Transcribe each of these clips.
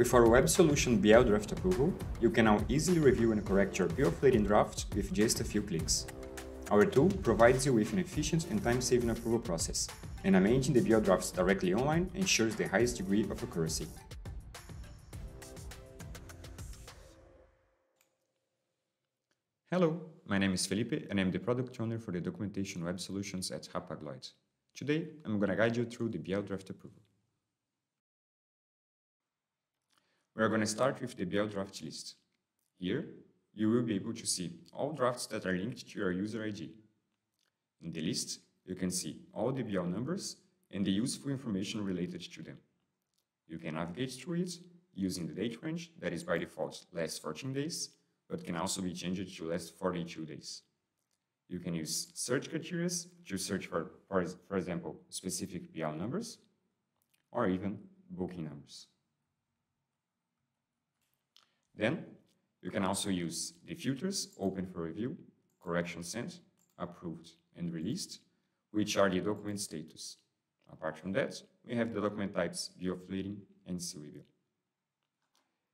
With our web solution BL Draft Approval, you can now easily review and correct your of draft with just a few clicks. Our tool provides you with an efficient and time-saving approval process, and managing the BL drafts directly online ensures the highest degree of accuracy. Hello, my name is Felipe and I'm the product owner for the documentation web solutions at Hapag-Lloyd. Today, I'm going to guide you through the BL draft approval. We are going to start with the BL draft list. Here, you will be able to see all drafts that are linked to your user ID. In the list, you can see all the BL numbers and the useful information related to them. You can navigate through it using the date range that is by default last 14 days, but can also be changed to last 42 days. You can use search criteria to search for, for, for example, specific BL numbers or even booking numbers. Then you can also use the filters open for review, correction sent, approved, and released, which are the document status. Apart from that, we have the document types bill of lading and CWB.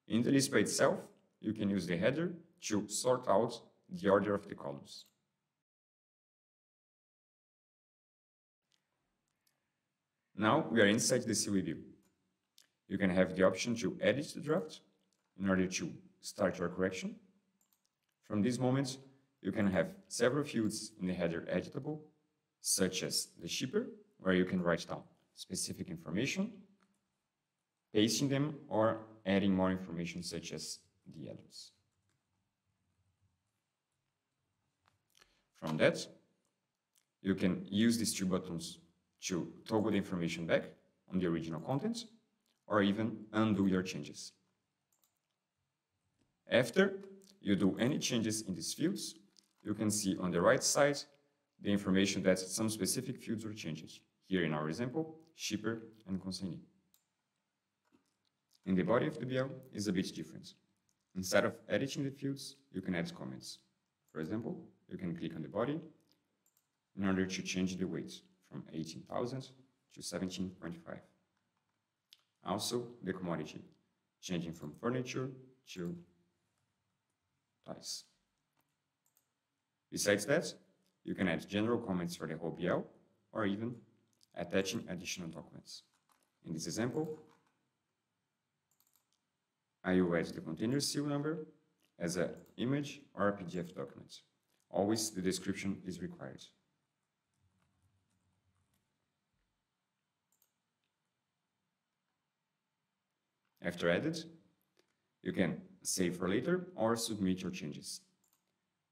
In the list by itself, you can use the header to sort out the order of the columns. Now we are inside the CWB. You can have the option to edit the draft in order to start your correction. From this moment, you can have several fields in the header editable, such as the shipper, where you can write down specific information, pasting them, or adding more information such as the address. From that, you can use these two buttons to toggle the information back on the original content, or even undo your changes. After you do any changes in these fields, you can see on the right side the information that some specific fields were changed. Here in our example, shipper and consignee. In the body of the BL is a bit different. Instead of editing the fields, you can add comments. For example, you can click on the body in order to change the weight from 18,000 to 17.5. Also, the commodity, changing from furniture to Besides that, you can add general comments for the whole BL or even attaching additional documents. In this example, I will add the container seal number as an image or a PDF document. Always the description is required. After added, you can save for later, or submit your changes.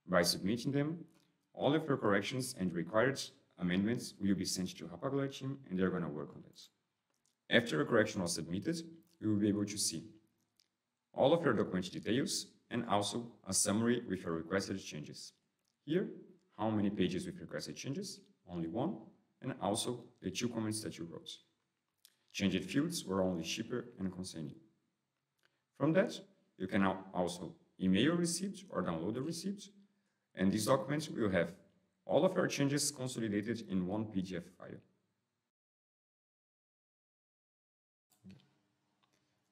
By submitting them, all of your corrections and required amendments will be sent to Hapag-Lloyd team and they're going to work on it. After a correction was submitted, you will be able to see all of your document details and also a summary with your requested changes. Here, how many pages with requested changes, only one, and also the two comments that you wrote. Changed fields were only shipper and consignee. From that, you can also email receipts or download the receipts. And these documents will have all of your changes consolidated in one PDF file.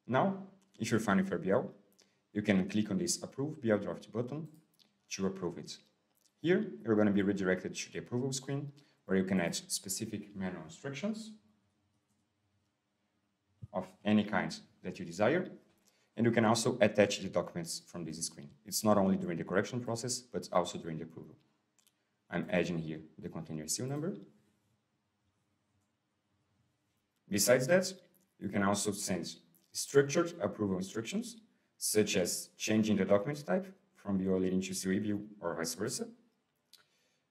Now, if you're fine with your BL, you can click on this Approve BL Draft button to approve it. Here, you're going to be redirected to the approval screen where you can add specific manual instructions of any kind that you desire and you can also attach the documents from this screen. It's not only during the correction process, but also during the approval. I'm adding here the container seal number. Besides that, you can also send structured approval instructions, such as changing the document type from bill of lading to COE view or vice versa.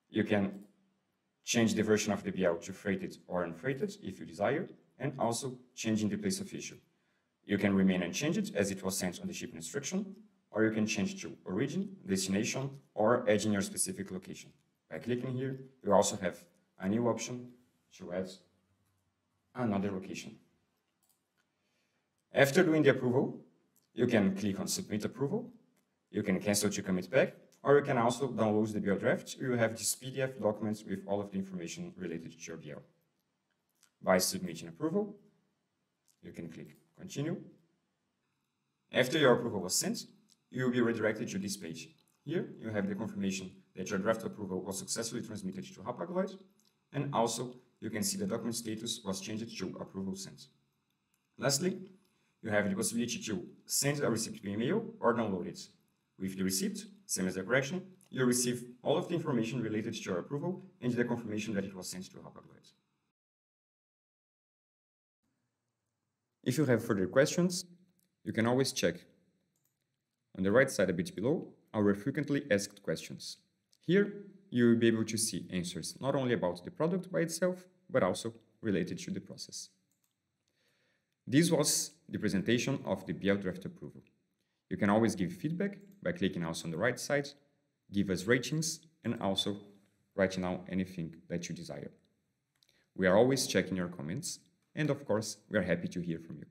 You can change the version of the BL to freighted or unfreighted if you desire, and also changing the place of issue. You can remain unchanged as it was sent on the shipping instruction, or you can change to origin, destination, or add in your specific location. By clicking here, you also have a new option to add another location. After doing the approval, you can click on Submit Approval, you can cancel to commit back, or you can also download the BL draft. You have this PDF documents with all of the information related to your BL. By submitting approval, you can click continue. After your approval was sent, you will be redirected to this page. Here, you have the confirmation that your draft approval was successfully transmitted to Hapag-Lloyd, and also you can see the document status was changed to approval sent. Lastly, you have the possibility to send a receipt by email or download it. With the receipt, same as the correction, you receive all of the information related to your approval and the confirmation that it was sent to Hapag-Lloyd. If you have further questions, you can always check on the right side a bit below our frequently asked questions. Here, you will be able to see answers not only about the product by itself, but also related to the process. This was the presentation of the BL Draft Approval. You can always give feedback by clicking also on the right side, give us ratings, and also write down anything that you desire. We are always checking your comments, and of course, we are happy to hear from you.